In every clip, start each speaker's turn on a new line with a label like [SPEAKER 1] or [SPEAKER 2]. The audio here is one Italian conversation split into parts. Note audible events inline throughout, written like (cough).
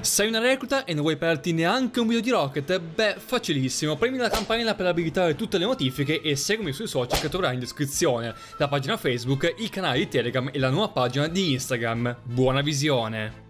[SPEAKER 1] Sei una recluta e non vuoi perderti neanche un video di Rocket? Beh, facilissimo, premi la campanella per abilitare tutte le notifiche e seguimi sui social che troverai in descrizione, la pagina Facebook, il canale di Telegram e la nuova pagina di Instagram. Buona visione!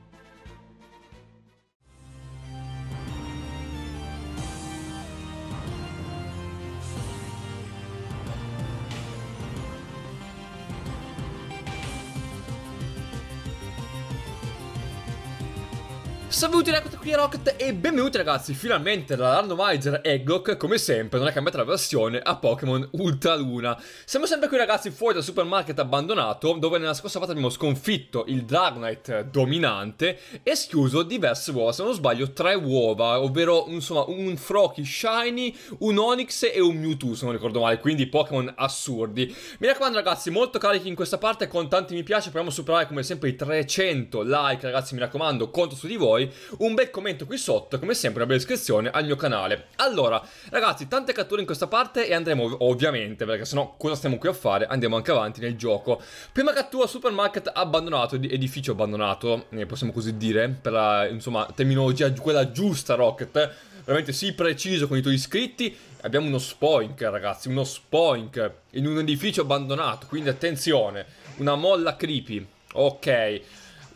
[SPEAKER 1] Salve ragazzi, qui Rocket e benvenuti ragazzi, finalmente la Randomizer Egglock, come sempre, non è cambiata la versione a Pokémon Ultra Luna. Siamo sempre qui ragazzi fuori dal supermarket abbandonato, dove nella scorsa volta abbiamo sconfitto il Dragonite dominante e schiuso diverse uova, se non sbaglio tre uova, ovvero insomma un Froakie Shiny, un Onix e un Mewtwo se non ricordo male, quindi Pokémon assurdi. Mi raccomando ragazzi, molto carichi in questa parte, con tanti mi piace, proviamo a superare come sempre i 300 like ragazzi, mi raccomando, conto su di voi un bel commento qui sotto, come sempre una bella iscrizione al mio canale. Allora, ragazzi, tante catture in questa parte e andremo ovviamente, perché sennò cosa stiamo qui a fare? Andiamo anche avanti nel gioco. Prima cattura, supermarket abbandonato, edificio abbandonato, eh, possiamo così dire, per la, insomma, terminologia quella giusta, Rocket. Veramente sì, preciso con i tuoi iscritti. Abbiamo uno spoink, ragazzi, uno spoink in un edificio abbandonato, quindi attenzione, una molla creepy. Ok.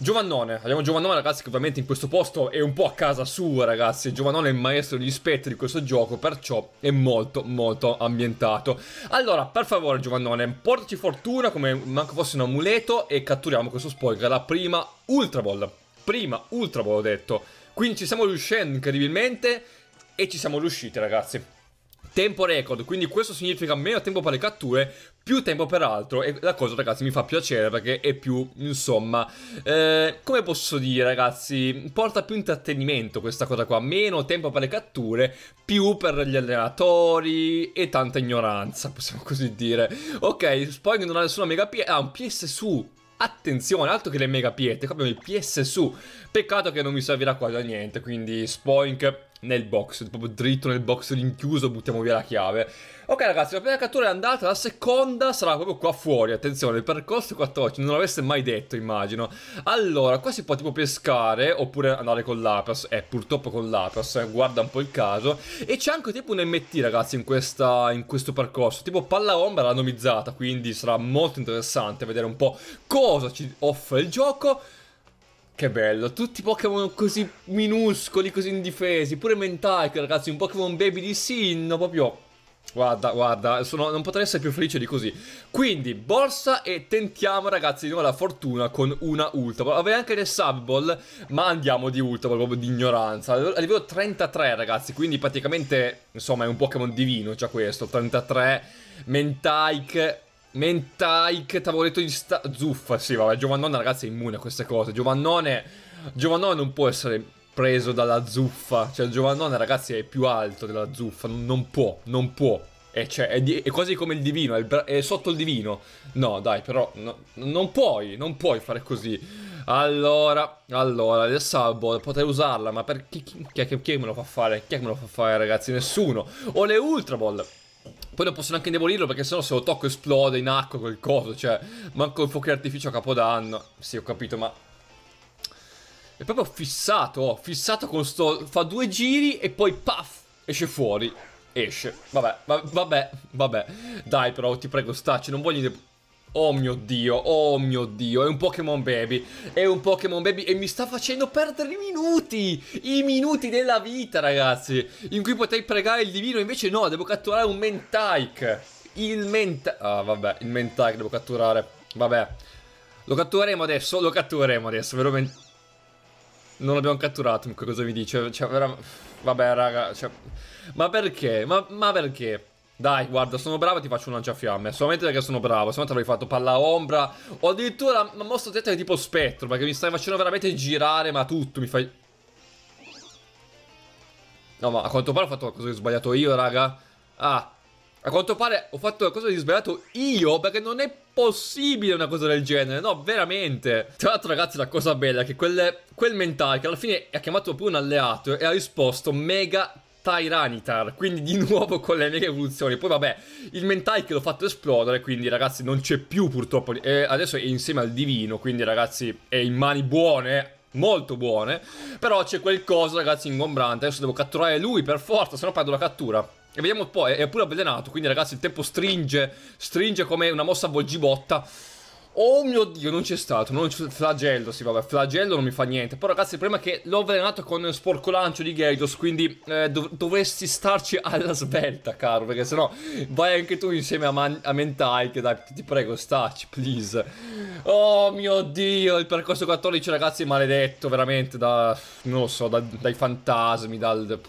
[SPEAKER 1] Giovannone, abbiamo Giovannone ragazzi che ovviamente in questo posto è un po' a casa sua ragazzi. Giovannone è il maestro degli spettri di questo gioco perciò è molto molto ambientato. Allora per favore Giovannone portaci fortuna come manco fosse un amuleto e catturiamo questo spoiler. La prima Ultra Ball Prima Ultra Ball ho detto. Quindi ci stiamo riuscendo incredibilmente e ci siamo riusciti ragazzi tempo record, quindi questo significa meno tempo per le catture, più tempo per altro e la cosa ragazzi mi fa piacere perché è più, insomma, eh, come posso dire ragazzi, porta più intrattenimento questa cosa qua, meno tempo per le catture, più per gli allenatori e tanta ignoranza, possiamo così dire. Ok, Spoiling non ha nessuna mega P, ha un PS su Attenzione, altro che le mega pietre, qua abbiamo il PS su. Peccato che non mi servirà quasi a niente, quindi Spoink nel box, proprio dritto nel box rinchiuso, buttiamo via la chiave. Ok ragazzi, la prima cattura è andata, la seconda sarà proprio qua fuori, attenzione, il percorso 14, non l'avesse mai detto immagino. Allora, qua si può tipo pescare, oppure andare con l'Apras, eh purtroppo con l'Apras, eh, guarda un po' il caso. E c'è anche tipo un MT ragazzi in, questa, in questo percorso, tipo palla ombra randomizzata, quindi sarà molto interessante vedere un po' cosa ci offre il gioco. Che bello, tutti Pokémon così minuscoli, così indifesi, pure Mentaik ragazzi, un Pokémon Baby di Sinnoh, proprio... Guarda, guarda, sono, non potrei essere più felice di così. Quindi, borsa e tentiamo ragazzi di nuovo la fortuna con una Ultra Ball. Avrei anche le Sub Ball, ma andiamo di Ultra Ball, proprio di ignoranza. A livello 33 ragazzi, quindi praticamente, insomma, è un Pokémon divino già questo. 33, Mentaik Mentaik, tavoletto di sta... Zuffa, sì, vabbè, Giovannone ragazzi è immune a queste cose. Giovannone... Giovannone non può essere preso dalla zuffa. Cioè, Giovannone ragazzi è più alto della zuffa. Non può, non può. E cioè, è, di... è quasi come il divino, è, è, sotto il divino. No, dai, però, no, non puoi, non puoi fare così. Allora, allora, il salvo, potrei usarla, ma per chi, chi, chi, chi me lo fa fare? Chi me lo fa fare, ragazzi? Nessuno. O le Ultra Ball. Poi non posso neanche indebolirlo perché sennò se lo tocco esplode in acqua quel coso, cioè, manco il fuoco d'artificio a capodanno. Sì, ho capito, ma... È proprio fissato, oh, fissato con sto... Fa due giri e poi paf, esce fuori. Esce. Vabbè, vabbè, vabbè. Dai però, ti prego, stacci, non voglio... Oh mio dio, oh mio dio, è un Pokémon Baby, è un Pokémon Baby e mi sta facendo perdere i minuti, i minuti della vita ragazzi, in cui potrei pregare il divino, invece no, devo catturare un Mentike, il Mentike, ah vabbè, il Mentike devo catturare, vabbè, lo cattureremo adesso, lo cattureremo adesso, veramente, non l'abbiamo catturato, cosa mi dice, cioè, veramente, vabbè raga, cioè, ma perché, ma, ma perché? Dai, guarda, sono bravo e ti faccio un lanciafiamme. Solamente perché sono bravo. Solamente avrei fatto palla ombra. O addirittura una mossa tecnica tipo spettro. Perché mi stai facendo veramente girare, ma tutto. Mi fai... No, ma a quanto pare ho fatto qualcosa di sbagliato io, raga. Ah, a quanto pare ho fatto qualcosa di sbagliato io, perché non è possibile una cosa del genere, no, veramente. Tra l'altro, ragazzi, la cosa bella è che quelle, quel mentale, che alla fine ha chiamato pure un alleato e ha risposto mega Tyranitar, quindi di nuovo con le mega evoluzioni. Poi vabbè, il Mentai che l'ho fatto esplodere, quindi ragazzi non c'è più purtroppo. E adesso è insieme al divino, quindi ragazzi è in mani buone. molto buone. Però c'è qualcosa, ragazzi, ingombrante. Adesso devo catturare lui per forza, se no perdo la cattura. E vediamo poi, è pure avvelenato, quindi ragazzi il tempo stringe, stringe come una mossa volgibotta. Oh mio dio, non c'è stato, non c'è flagello, sì vabbè, flagello non mi fa niente. Però ragazzi il problema è che l'ho avvelenato con sporcolancio di Gyarados, quindi eh, dov dovresti starci (laughs) alla svelta, caro, perché sennò vai anche tu insieme a, a Mentike, dai, ti prego, starci, please. Oh mio dio, il percorso 14 ragazzi è maledetto, veramente, da, non lo so, da, dai fantasmi, dal...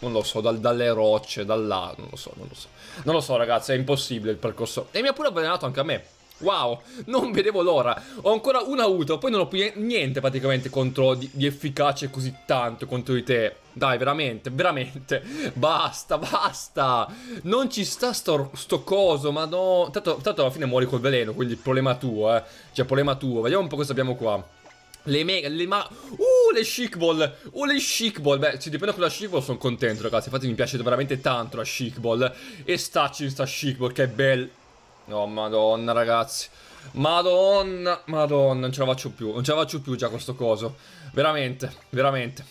[SPEAKER 1] Non lo so, dal, dalle rocce, dall'A, non lo so, non lo so. Non lo so ragazzi, è impossibile il percorso. E mi ha pure avvelenato anche a me. Wow, non vedevo l'ora. Ho ancora un auto, poi non ho più niente praticamente contro di, di, efficace così tanto contro di te. Dai, veramente, veramente. (laughs) Basta, basta. Non ci sta sto, sto coso, ma no. Tanto, tanto alla fine muori col veleno, quindi problema tuo, eh. Cioè, problema tuo. Vediamo un po' cosa abbiamo qua. Le mega, le ma... Uh, le chic ball! Uh, le chic ball! Beh, se dipende con la chic ball sono contento, ragazzi. Infatti mi piace veramente tanto la chic ball. E stacci in sta chic ball, che bel... Oh, madonna, ragazzi. Madonna, madonna, non ce la faccio più. Non ce la faccio più già questo coso. Veramente, veramente.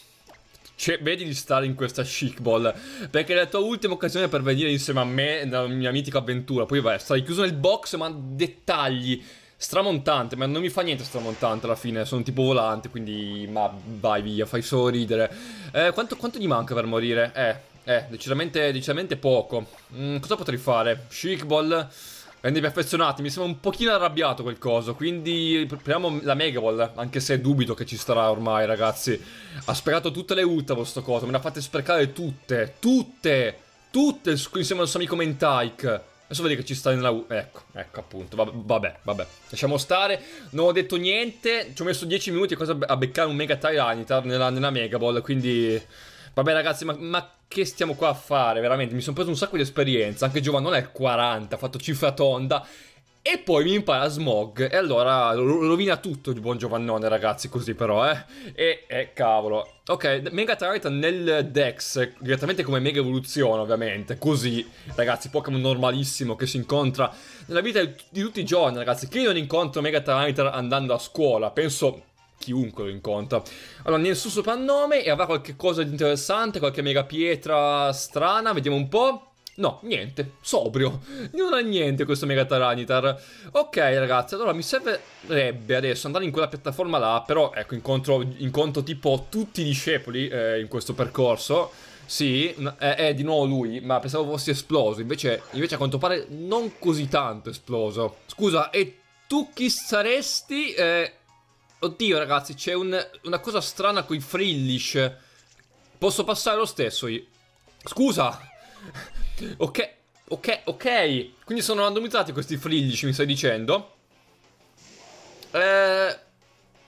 [SPEAKER 1] Cioè, vedi di stare in questa chic ball. Perché è la tua ultima occasione per venire insieme a me nella mia mitica avventura. Poi vai, stai chiuso nel box, ma dettagli. Stramontante, ma non mi fa niente stramontante alla fine, sono tipo volante, quindi ma vai via, fai solo ridere. Eh, quanto, quanto gli manca per morire? Eh, eh, decisamente, decisamente poco. Mm, cosa potrei fare? Chic ball... Rendi perfezionati, mi sembra un pochino arrabbiato quel coso, quindi proviamo la Mega Ball, anche se dubito che ci starà ormai, ragazzi. Ha sprecato tutte le ultra questo coso, me ne ha fatte sprecare tutte, tutte, tutte, insieme al suo amico Mentike. Adesso vedi che ci sta nella U. Ecco, ecco appunto. Vabbè, vabbè. Lasciamo stare. Non ho detto niente. Ci ho messo 10 minuti a beccare un Mega Tyranitar nella, nella Mega. Quindi. Vabbè, ragazzi, ma, ma, che stiamo qua a fare? Veramente, mi sono preso un sacco di esperienza. Anche Giovannone è 40, ha fatto cifra tonda. E poi mi impara Smog. E allora rovina tutto il buon Giovannone, ragazzi, così però, eh. E, eh, cavolo. Ok, Mega Titan nel Dex, direttamente come Mega Evoluzione, ovviamente. Così, ragazzi, Pokémon normalissimo che si incontra nella vita di tutti i giorni, ragazzi. Chi non incontra Mega Titan andando a scuola? Penso chiunque lo incontra. Allora, nel suo soprannome e avrà qualche cosa di interessante, qualche mega pietra strana, vediamo un po'. No, niente, sobrio. (laughs) Non ha niente questo Mega Tyranitar. Ok, ragazzi, allora mi servirebbe adesso andare in quella piattaforma là, però ecco, incontro, incontro tipo tutti i discepoli eh, in questo percorso. Sì, è, è, di nuovo lui, ma pensavo fosse esploso, invece, invece a quanto pare non così tanto esploso. Scusa, e tu chi saresti? Eh, oddio, ragazzi, c'è un, una cosa strana con i frillish. Posso passare lo stesso io? Scusa! (laughs) Ok, ok, ok. Quindi sono randomizzati questi frillici, mi stai dicendo? Eh,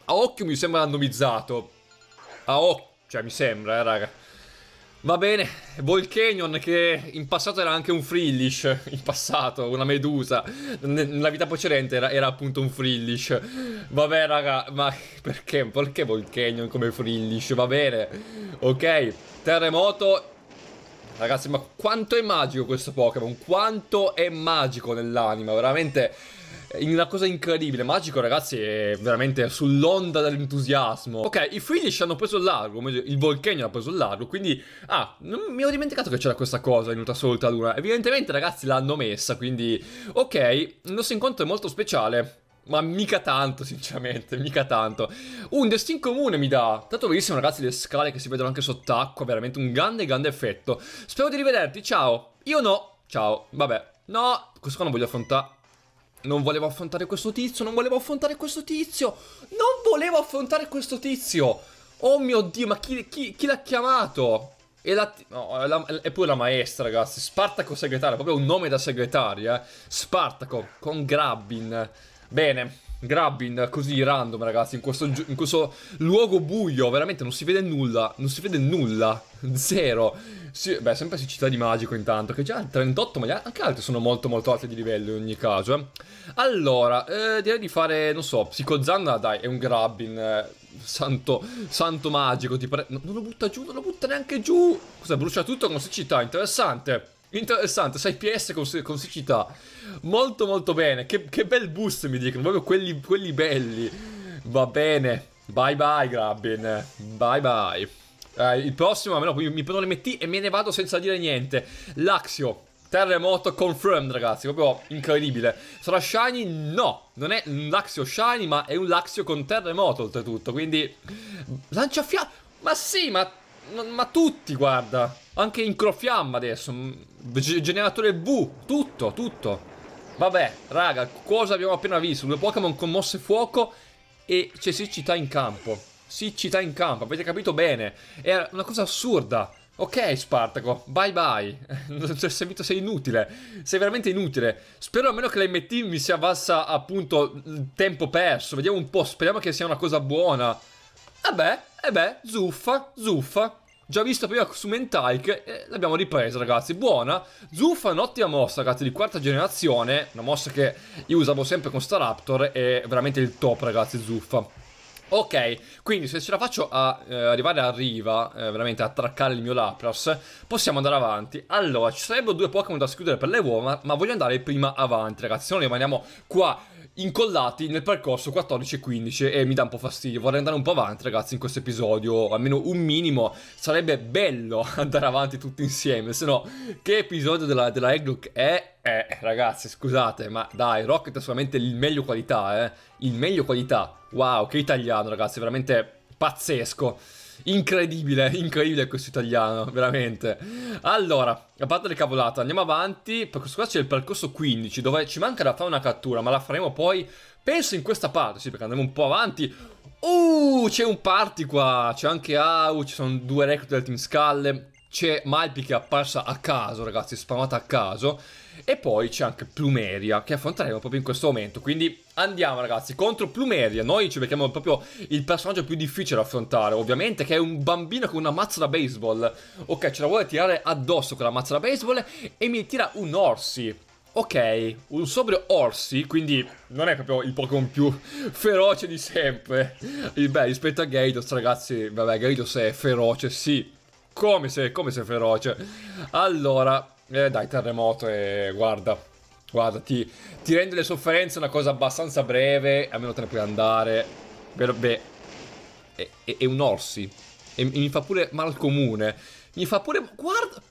[SPEAKER 1] a occhio mi sembra randomizzato. A occhio, cioè mi sembra, eh, raga. Va bene, Volcanion che in passato era anche un frillish, (laughs) in passato, una medusa, nella vita precedente era, era appunto un frillish. Vabbè raga, ma (laughs) perché, perché Volcanion come frillish? Va bene, ok, terremoto Ragazzi, ma quanto è magico questo Pokémon, quanto è magico nell'anima, veramente una cosa incredibile. Magico, ragazzi, è veramente sull'onda dell'entusiasmo. Ok, i Freelish hanno preso il largo, il Volcanion ha preso il largo, quindi... Ah, non mi ho dimenticato che c'era questa cosa in Ultra Ultra Luna. Evidentemente, ragazzi, l'hanno messa, quindi... Ok, il nostro incontro è molto speciale. Ma mica tanto, sinceramente, mica tanto. un destin comune mi dà. Tanto bellissimo, ragazzi, le scale che si vedono anche sott'acqua. Veramente un grande, grande effetto. Spero di rivederti, ciao. Io no. Ciao, vabbè. No, questo qua non voglio affrontare. Non volevo affrontare questo tizio, non volevo affrontare questo tizio. Non volevo affrontare questo tizio. Oh mio Dio, ma chi, chi, chi l'ha chiamato? È, la, no, la, è, pure la maestra, ragazzi. Spartaco segretario, proprio un nome da segretaria. Eh. Spartaco con Grabbin. Bene, Grabbin così random ragazzi in questo, in questo, luogo buio Veramente non si vede nulla Non si vede nulla (laughs) Zero. Sì, Beh sempre siccità di magico intanto Che già il 38 ma anche altri sono molto molto alti di livello in ogni caso eh. Allora eh, direi di fare non so Psicozanna dai è un Grabbin eh, santo, santo magico ti pare... no, Non lo butta giù non lo butta neanche giù. Cosa brucia tutto con siccità interessante Interessante, 6 PS con, con siccità. Molto molto bene. Che, che, bel boost mi dicono, proprio quelli, quelli belli. Va bene. Bye bye, Grabbin. Bye bye. Eh, il prossimo, almeno mi, prendo l'MT e me ne vado senza dire niente. Laxio. Terremoto confirmed, ragazzi. Proprio incredibile. Sarà shiny? No. Non è un Laxio shiny, ma è un Laxio con terremoto, oltretutto. Quindi... Lanciafiamme. Ma sì, ma... Ma tutti, guarda. Anche incrofiamma adesso. Generatore V. Tutto, tutto. Vabbè, raga, cosa abbiamo appena visto? Due Pokémon con mosse fuoco e c'è siccità in campo. Siccità in campo, avete capito bene. È una cosa assurda. Ok, Spartaco, bye bye. (laughs) Sei servito, sei inutile. Sei veramente inutile. Spero almeno che l'MT mi sia bassa appunto il tempo perso. Vediamo un po', speriamo che sia una cosa buona. Vabbè, e eh beh, zuffa, zuffa. Già visto prima su Mentike e l'abbiamo ripresa ragazzi, buona. Zuffa è un'ottima mossa ragazzi di quarta generazione, una mossa che io usavo sempre con Staraptor, è veramente il top ragazzi Zuffa. Ok, quindi se ce la faccio a eh, arrivare a riva, eh, veramente a traccare il mio Lapras, possiamo andare avanti. Allora, ci sarebbero due Pokémon da schiudere per le uova, ma voglio andare prima avanti, ragazzi, se no rimaniamo qua incollati nel percorso 14 e 15 e mi dà un po' fastidio. Vorrei andare un po' avanti, ragazzi, in questo episodio, almeno un minimo. Sarebbe bello (laughs) andare avanti tutti insieme, se no, che episodio della, della Egglock è? Eh, ragazzi, scusate, ma dai, Rocket è solamente il meglio qualità, eh. Il meglio qualità. Wow, che italiano, ragazzi, veramente pazzesco. Incredibile, (laughs) incredibile questo italiano, veramente. Allora, a parte le cavolate, andiamo avanti. Per questo qua c'è il percorso 15, dove ci manca da fare una cattura, ma la faremo poi, penso in questa parte, sì, perché andiamo un po' avanti. Uh, c'è un party qua, c'è anche Au, ci sono due reclute del Team Skull. C'è Malpi che è apparsa a caso, ragazzi, spamata a caso. E poi c'è anche Plumeria che affronteremo proprio in questo momento. Quindi andiamo ragazzi, contro Plumeria. Noi ci becchiamo proprio il personaggio più difficile da affrontare. Ovviamente che è un bambino con una mazza da baseball. Ok, ce la vuole tirare addosso con la mazza da baseball e mi tira un Orsi. Ok, un sobrio Orsi, quindi non è proprio il Pokémon più (laughs) feroce di sempre. Beh, rispetto a Gyarados, ragazzi, vabbè, Gyarados è feroce, sì. Come se, come se feroce. Allora, eh dai, terremoto e guarda. Guarda, ti, ti rende le sofferenze una cosa abbastanza breve, almeno te ne puoi andare. Beh, beh è, è, è un orsi. E mi fa pure mal comune. Mi fa pure... Guarda...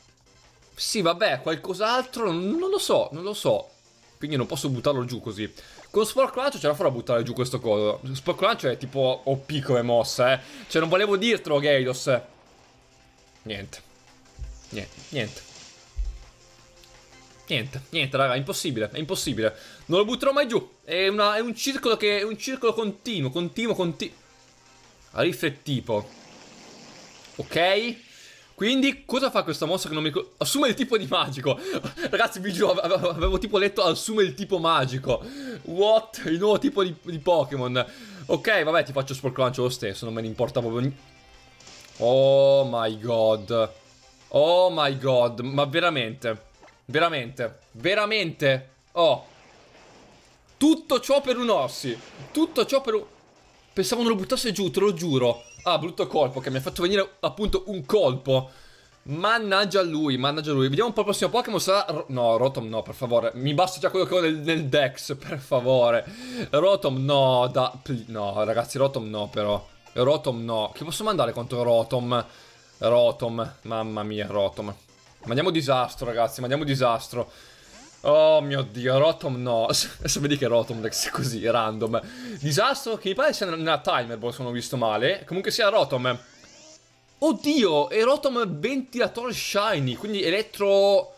[SPEAKER 1] Sì, vabbè, qualcos'altro, non lo so, non lo so. Quindi non posso buttarlo giù così. Con Spork Lancio ce la farò a buttare giù questo coso. Spork Lancio è tipo OP come mossa, eh. Cioè, non volevo dirtelo, Gaidos. Niente. Niente, niente. Niente, niente raga, è impossibile, è impossibile. Non lo butterò mai giù. È, una, è un circolo che è un circolo continuo, continuo, continuo. Riflettipo. Ok? Quindi, cosa fa questa mossa che non mi? Assume il tipo di magico. (laughs) Ragazzi, vi giuro, avevo, avevo tipo letto assume il tipo magico. What? Il nuovo tipo di, di Pokémon. Ok, vabbè, ti faccio sporclancio lo stesso, non me ne importa proprio Oh my god. Oh my god, ma veramente. Veramente, veramente. Oh. Tutto ciò per un Ossi. Tutto ciò per un... Pensavo non lo buttasse giù, te lo giuro. Ah, brutto colpo, che mi ha fatto venire appunto un colpo. Mannaggia lui, mannaggia lui. Vediamo un po' il prossimo Pokémon. Sarà... No, Rotom no, per favore. Mi basta già quello che ho nel, nel Dex, per favore. Rotom no, da... No, ragazzi, Rotom no, però. Rotom no. Che posso mandare contro Rotom? Rotom, mamma mia, Rotom. Mandiamo disastro, ragazzi, mandiamo disastro. Oh mio dio, Rotom no. (laughs) Adesso vedi che Rotom è così, random. Disastro che mi pare sia nella timer, boh, se non ho visto male. Comunque sia Rotom. Oddio, è Rotom ventilatore shiny, quindi elettro...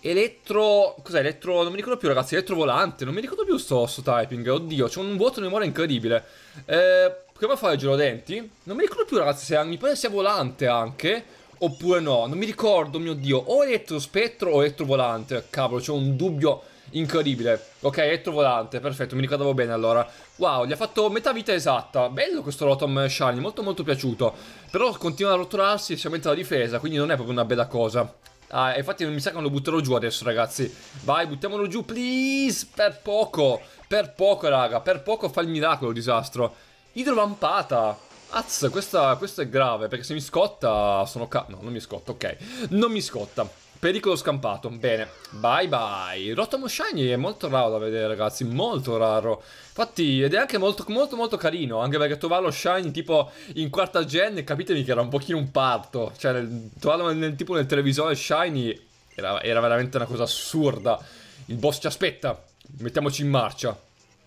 [SPEAKER 1] Elettro... Cos'è? Elettro... Non mi ricordo più ragazzi, elettrovolante. Non mi ricordo più sto, sto typing. Oddio, c'è un vuoto di memoria incredibile. Eh... Come fare il giro denti? Non mi ricordo più ragazzi se mi pare sia volante anche. Oppure no, non mi ricordo, mio dio, o elettrospettro o elettrovolante. Cavolo, c'è un dubbio incredibile. Ok, elettrovolante, perfetto, mi ricordavo bene allora. Wow, gli ha fatto metà vita esatta. Bello questo Rotom Shiny, molto molto piaciuto. Però continua a rotolarsi e si aumenta la difesa, quindi non è proprio una bella cosa. Ah, infatti mi sa che non lo butterò giù adesso, ragazzi. Vai, buttiamolo giù, please, per poco. Per poco, raga, per poco fa il miracolo, il disastro. Idrovampata. Az, questa, questo è grave, perché se mi scotta sono ca... No, non mi scotta, ok. Non mi scotta. Pericolo scampato. Bene. Bye bye. Rotom Shiny è molto raro da vedere, ragazzi. Molto raro. Infatti, ed è anche molto, molto, molto carino. Anche perché trovarlo Shiny tipo in quarta gen, capitemi che era un pochino un parto. Cioè, nel, trovarlo nel, tipo nel televisore Shiny era, era veramente una cosa assurda. Il boss ci aspetta. Mettiamoci in marcia.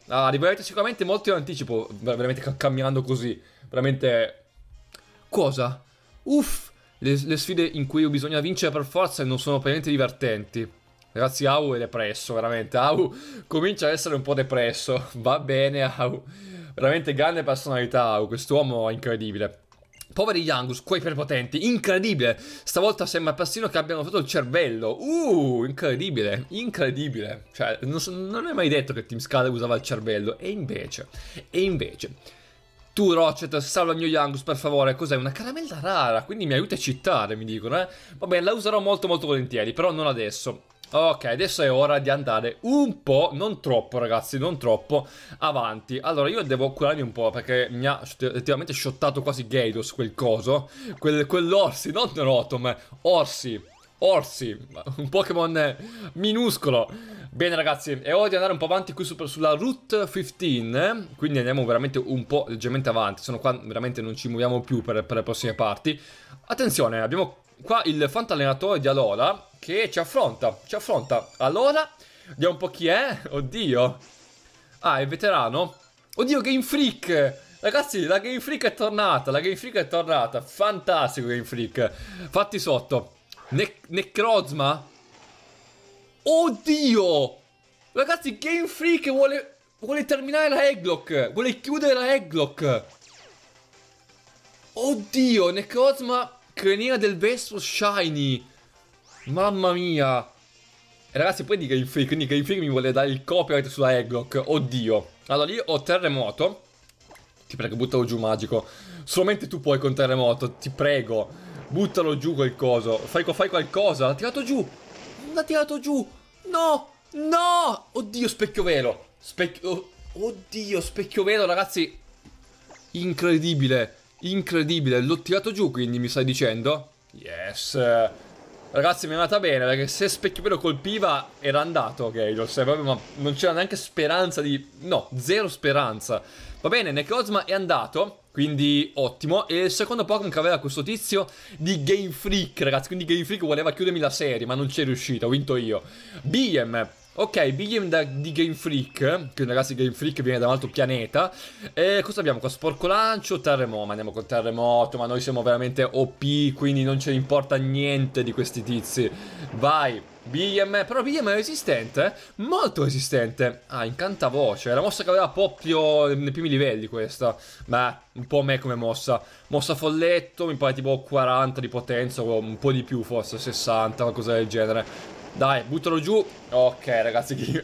[SPEAKER 1] Ah, arriverete sicuramente molto in anticipo. Veramente camminando così. Veramente. Cosa? Uff. Le, le, sfide in cui bisogna vincere per forza non sono per niente divertenti. Ragazzi, Au è depresso, veramente. Au comincia a essere un po' depresso. (laughs) Va bene, Au. Veramente grande personalità, Au. Quest'uomo è incredibile. Poveri Yangus, quei prepotenti, incredibile! Stavolta sembra persino che abbiano fatto il cervello. Uh, incredibile, incredibile. Cioè, non, non è mai detto che Team Skull usava il cervello. E invece, e invece... Tu, Rochet, salva il mio Yangus, per favore. Cos'è? Una caramella rara, quindi mi aiuta a citare, mi dicono, eh? Vabbè, la userò molto molto volentieri, però non adesso. Ok, adesso è ora di andare un po', non troppo ragazzi, non troppo, avanti. Allora, io devo curarmi un po' perché mi ha effettivamente shottato quasi Gyros quel coso. Quel, quell'Orsi, non Rotom, Orsi. Orsi, un Pokémon minuscolo. Bene ragazzi, è ora di andare un po' avanti qui sulla Route 15, quindi andiamo veramente un po' leggermente avanti, sono qua veramente non ci muoviamo più per, per le prossime parti. Attenzione, abbiamo qua il fantallenatore di Alola che ci affronta, ci affronta. Alola, vediamo un po' chi è, oddio. Ah, è veterano? Oddio, Game Freak! Ragazzi, la Game Freak è tornata, la Game Freak è tornata, fantastico Game Freak. Fatti sotto. Ne Necrozma? Oddio! Ragazzi, Game Freak vuole, vuole terminare la Egglock. Vuole chiudere la Egglock. Oddio, Necrozma, criniera del Vespro Shiny. Mamma mia. E ragazzi, poi di Game Freak, quindi Game Freak mi vuole dare il copyright sulla Egglock. Oddio. Allora, io ho terremoto. Ti prego, buttalo giù, magico. Solamente tu puoi con terremoto, ti prego. Buttalo giù quel coso. Fai, fai qualcosa. L'ha tirato giù. L'ha tirato giù. No! No! Oddio, specchio vero. Specchio... Oddio, specchio vero, ragazzi. Incredibile. Incredibile. L'ho tirato giù, quindi mi stai dicendo? Yes. Ragazzi, mi è andata bene, perché se specchio vero colpiva, era andato, ok, lo sai, ma non c'era neanche speranza di... No, zero speranza. Va bene, Necrozma è andato. Quindi ottimo. E il secondo Pokémon che aveva questo tizio di Game Freak, ragazzi. Quindi Game Freak voleva chiudermi la serie, ma non c'è riuscito. Ho vinto io. BM. Ok, BM da, di Game Freak, che ragazzi Game Freak viene da un altro pianeta. E cosa abbiamo qua? Sporco lancio, terremoto, ma andiamo con terremoto, ma noi siamo veramente OP, quindi non ce ne importa niente di questi tizi. Vai, BM, però BM è resistente, molto resistente. Ah, incantavoce, è la mossa che aveva proprio nei primi livelli questa. Beh, un po' me come mossa. Mossa folletto, mi pare tipo 40 di potenza, o un po' di più forse, 60, qualcosa del genere. Dai, buttalo giù. Ok, ragazzi,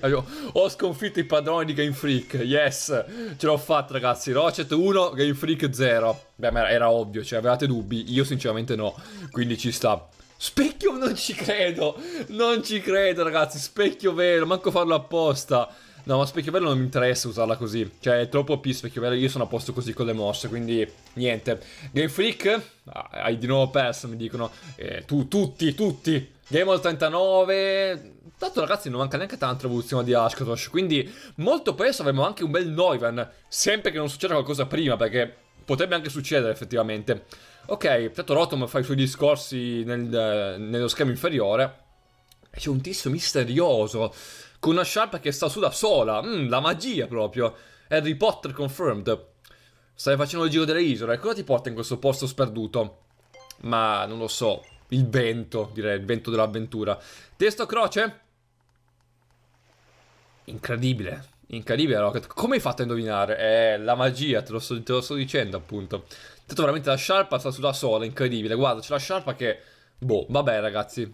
[SPEAKER 1] ho sconfitto i padroni di Game Freak. Yes, ce l'ho fatta, ragazzi. Rocet 1, Game Freak 0. Beh, ma era ovvio, cioè, avevate dubbi? Io sinceramente no, quindi ci sta. Specchio non ci credo, non ci credo ragazzi, specchio vero, manco farlo apposta. No, ma specchio vero non mi interessa usarla così. Cioè, è troppo P specchio vero, io sono a posto così con le mosse, quindi niente. Game Freak, ah, hai di nuovo perso, mi dicono. Eh, tu, tutti, tutti. Game All 39. Tanto ragazzi non manca neanche tanto l'evoluzione di Ashkatosh, quindi molto presto avremo anche un bel Noivern. Sempre che non succeda qualcosa prima, perché potrebbe anche succedere effettivamente. Ok, tanto Rotom fa i suoi discorsi nel, nello schermo inferiore. C'è un tizio misterioso con una sciarpa che sta su da sola. Mm, la magia proprio. Harry Potter confirmed. Stai facendo il giro delle isole. Cosa ti porta in questo posto sperduto? Ma non lo so. Il vento, direi, il vento dell'avventura. Testo croce? Incredibile. Incredibile Rocket. Come hai fatto a indovinare? Eh, la magia, te lo sto, te lo sto dicendo appunto. Tanto veramente la sciarpa sta sulla sola, incredibile. Guarda, c'è la sciarpa che... Boh, vabbè ragazzi.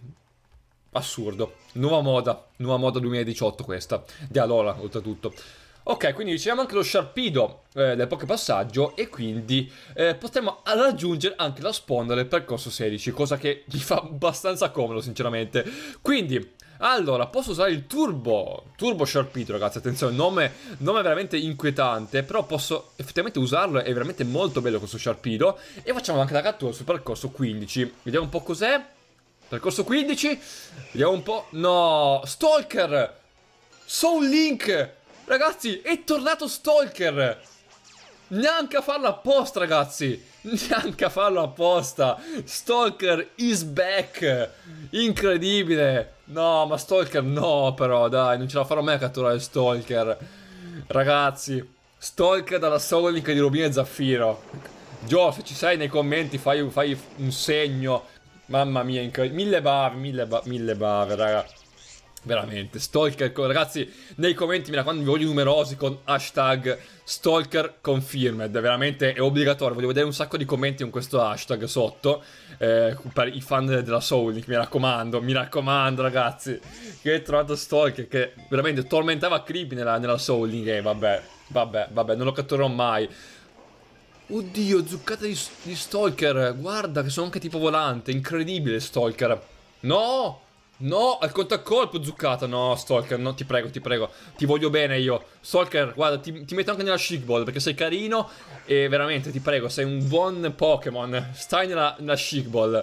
[SPEAKER 1] Assurdo. Nuova moda. Nuova moda 2018 questa. Di allora, oltretutto. Ok, quindi riceviamo anche lo sciarpido eh, del passaggio e quindi eh, potremo raggiungere anche la sponda del percorso 16, cosa che (laughs) mi fa abbastanza comodo sinceramente. Quindi allora, posso usare il turbo, turbo sharpito ragazzi, attenzione, nome, nome veramente inquietante, però posso effettivamente usarlo, è veramente molto bello questo sharpido. E facciamo anche la cattura sul percorso 15, vediamo un po' cos'è. Percorso 15. Vediamo un po'. No, Stalker. Soul Link. Ragazzi, è tornato Stalker. Neanche a farlo apposta, ragazzi. Neanche a farlo apposta. Stalker is back. Incredibile. No, ma Stalker no, però, dai. Non ce la farò mai a catturare Stalker. Ragazzi, Stalker dalla Link di Rubino e Zaffiro. Gio, se ci sei nei commenti, fai, fai un segno. Mamma mia. Mille bave, mille, ba mille bave, raga. Veramente, Stalker, ragazzi, nei commenti mi raccomando, vi voglio numerosi con hashtag Stalker Confirmed, veramente è obbligatorio, voglio vedere un sacco di commenti con questo hashtag sotto, eh, per i fan della Soul mi raccomando, mi raccomando ragazzi, che hai trovato Stalker, che veramente tormentava Creepy nella, nella Soul Link, e vabbè, vabbè, vabbè, non lo catturerò mai. Oddio, zuccata di, di Stalker, guarda che sono anche tipo volante, incredibile Stalker. No! No, al contraccolpo zuccata. No, Stalker, no, ti prego, ti prego. Ti voglio bene io. Stalker, guarda, ti, ti metto anche nella Chic Ball perché sei carino e veramente, ti prego, sei un buon Pokémon. Stai nella, nella Chic Ball.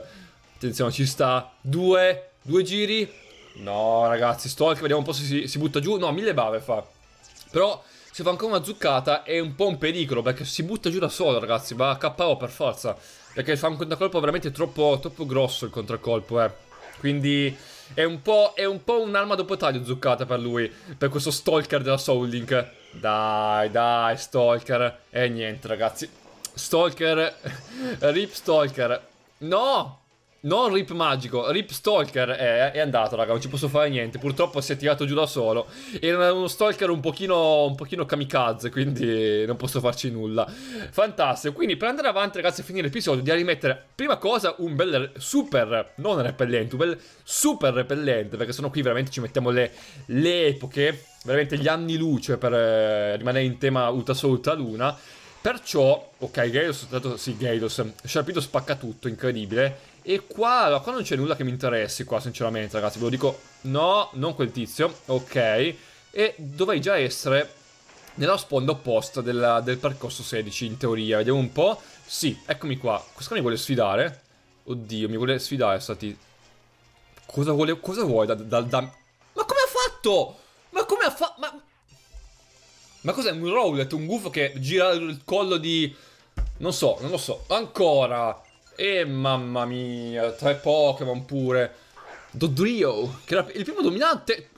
[SPEAKER 1] Attenzione, ci sta. Due, due giri. No, ragazzi, Stalker, vediamo un po' se si, si butta giù. No, mille bave fa. Però, se fa ancora una zuccata è un po' un pericolo perché si butta giù da solo, ragazzi. Va a KO per forza. Perché fa un contraccolpo veramente troppo, troppo grosso il contraccolpo, eh. Quindi è un po', po' un'arma dopo taglio zuccata per lui, per questo stalker della Soul Link. Dai, dai, stalker. E niente, ragazzi. Stalker, (laughs) rip stalker. No! Non Rip magico, Rip Stalker è, è, andato raga, non ci posso fare niente, purtroppo si è tirato giù da solo. Era uno Stalker un pochino, un pochino kamikaze, quindi non posso farci nulla. Fantastico, quindi per andare avanti ragazzi a finire l'episodio di rimettere, prima cosa, un bel super, non repellente, un bel super repellente, perché sennò qui veramente ci mettiamo le, le epoche, veramente gli anni luce per eh, rimanere in tema Ultra Sol Ultra Luna. Perciò, ok, Gyros, sì, Gyros, Sharpedo spacca tutto, incredibile. E qua, qua non c'è nulla che mi interessi qua, sinceramente, ragazzi. Ve lo dico, no, non quel tizio, ok. E dovrei già essere nella sponda opposta della, del percorso 16, in teoria. Vediamo un po'. Sì, eccomi qua. Questo mi vuole sfidare. Oddio, mi vuole sfidare, stati... Cosa vuole... Cosa vuoi da... da, da... Ma come ha fatto? Ma come ha fatto? Ma... Ma cos'è? Un Rowlet, un gufo che gira il collo di... Non so, non lo so. Ancora. E mamma mia, tre Pokémon pure. Dodrio, che era il primo dominante.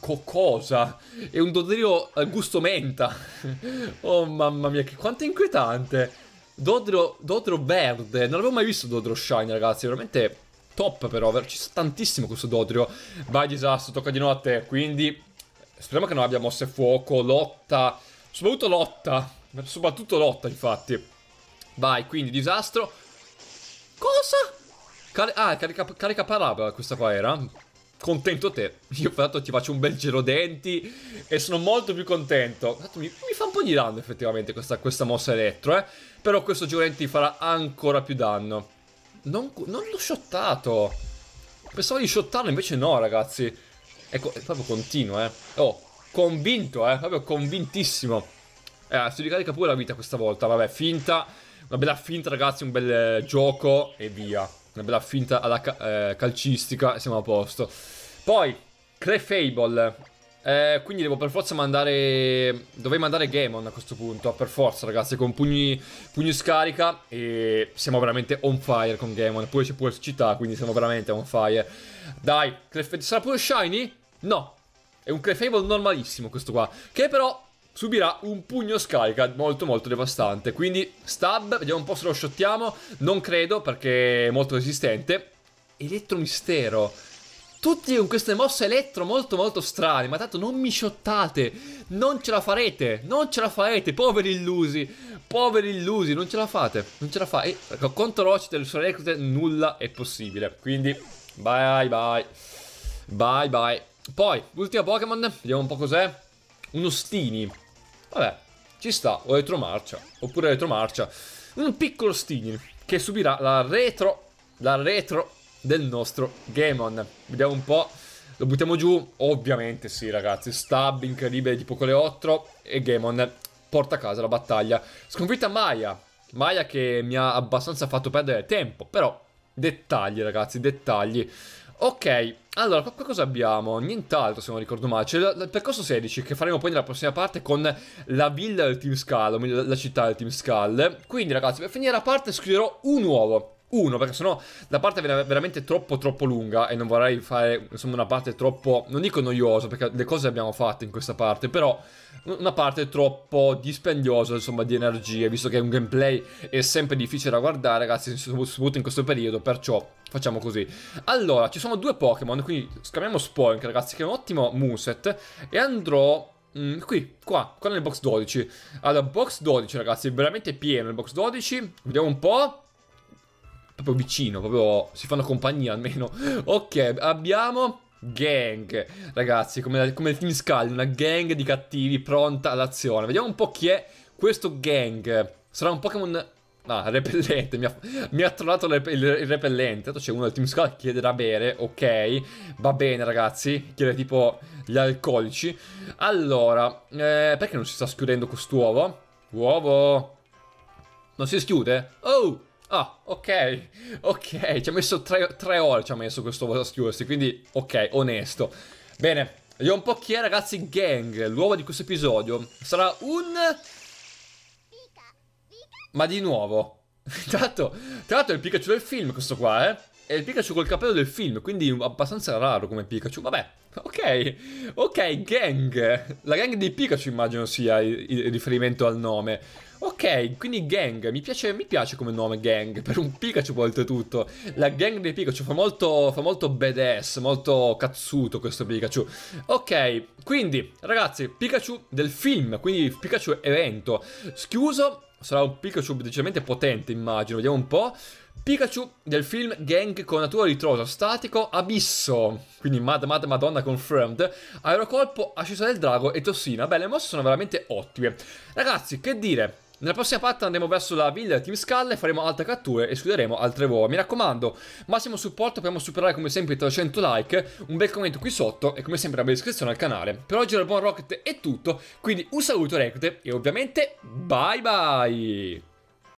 [SPEAKER 1] Co cosa? È un Dodrio al gusto menta. (laughs) oh mamma mia, che quanto è inquietante. Dodrio, Dodrio verde. Non avevo mai visto Dodrio Shine, ragazzi. Veramente top però. Ci sta tantissimo questo Dodrio. Vai disastro, tocca di nuovo a te. Quindi Speriamo che non abbia mosse fuoco, lotta. Soprattutto lotta. Soprattutto lotta, infatti. Vai, quindi disastro. Cosa? Car ah, carica, carica parabola questa qua era. Contento te. Io fatto ti faccio un bel giro denti e sono molto più contento. Mi, mi, fa un po' di danno effettivamente questa, questa mossa elettro, eh. Però questo giro denti farà ancora più danno. Non, non l'ho shottato. Pensavo di shottarlo, invece no, ragazzi. Ecco, è proprio continuo, eh. Oh, convinto, eh. Proprio convintissimo. Eh, si ricarica pure la vita questa volta. Vabbè, finta. Una bella finta, ragazzi. Un bel eh, gioco. E via. Una bella finta alla ca eh, calcistica. E siamo a posto. Poi, Clefable. Eh, quindi devo per forza mandare. Dovrei mandare Gamon a questo punto. Per forza, ragazzi. Con pugni, pugni scarica. E siamo veramente on fire con Gamon. Pure c'è pure città. Quindi siamo veramente on fire. Dai, Clef sarà pure Shiny? No, è un Clefable normalissimo questo qua, che però subirà un pugno scarica molto molto devastante. Quindi stab, vediamo un po' se lo shottiamo, non credo perché è molto resistente. Elettromistero. Tutti con queste mosse elettro molto molto strane, ma tanto non mi shottate, non ce la farete, non ce la farete, poveri illusi, poveri illusi, non ce la fate, non ce la fate. E contro Rocite e sue nulla è possibile, quindi bye bye, bye bye. Poi, l'ultimo Pokémon, vediamo un po' cos'è. Uno Stini. Vabbè, ci sta, o retromarcia, oppure retromarcia. Un piccolo Stini, che subirà la retro, la retro del nostro Gamon. Vediamo un po'. Lo buttiamo giù? Ovviamente sì, ragazzi. Stab incredibile tipo Coleottro e Gamon porta a casa la battaglia. Sconfitta Maya. Maya che mi ha abbastanza fatto perdere tempo, però dettagli ragazzi, dettagli. Ok, allora, qua cosa abbiamo? Nient'altro se non ricordo male. C'è il percorso 16 che faremo poi nella prossima parte con la villa del Team Skull, la città del Team Skull. Quindi ragazzi, per finire la parte scriverò un uovo uno, perché sennò la parte è veramente troppo troppo lunga e non vorrei fare insomma una parte troppo, non dico noiosa perché le cose le abbiamo fatte in questa parte, però una parte troppo dispendiosa insomma di energie, visto che un gameplay è sempre difficile da guardare ragazzi, soprattutto in questo periodo, perciò facciamo così. Allora, ci sono due Pokémon, quindi scambiamo Spoink ragazzi, che è un ottimo moveset, e andrò Mm, qui, qua, qua nel box 12 Allora, box 12 ragazzi, veramente pieno il box 12 Vediamo un po' proprio vicino, proprio si fanno compagnia almeno. (laughs) Ok, abbiamo gang, ragazzi, come, come il Team Skull, una gang di cattivi pronta all'azione. Vediamo un po' chi è questo gang. Sarà un Pokémon... Ah, repellente, mi ha, mi ha trovato il, il, il repellente. C'è uno del Team Skull che chiede da bere, ok. Va bene, ragazzi, chiede tipo gli alcolici. Allora, eh, perché non si sta schiudendo quest'uovo? Uovo! Non si schiude? Oh! Ah, ok, ok, ci ha messo tre, tre ore, ci ha messo questo uovo schiudersi, quindi ok, onesto. Bene, vediamo un po' chi è ragazzi Gang, l'uovo di questo episodio. Sarà un... Ma di nuovo. (laughs) tra l'altro è il Pikachu del film questo qua, eh. È il Pikachu col capello del film, quindi abbastanza raro come Pikachu. Vabbè, ok, ok, gang. La gang di Pikachu immagino sia il, il riferimento al nome. Ok, quindi gang, mi piace, mi piace come nome gang, per un Pikachu oltretutto. La gang dei Pikachu fa molto, fa molto badass, molto cazzuto questo Pikachu. Ok, quindi ragazzi, Pikachu del film, quindi Pikachu evento. Schiuso, sarà un Pikachu decisamente potente immagino, vediamo un po'. Pikachu del film Gang con natura ritrosa, statico, abisso, quindi Mad Mad Madonna confirmed, aerocolpo, ascesa del drago e tossina. Beh, le mosse sono veramente ottime. Ragazzi, che dire? Nella prossima parte andremo verso la villa del Team e faremo altre catture e sfideremo altre uova. Mi raccomando, massimo supporto, dobbiamo superare come sempre i 300 like, un bel commento qui sotto e come sempre una bella iscrizione al canale. Per oggi dal buon Rocket è tutto, quindi un saluto Rocket e ovviamente bye bye!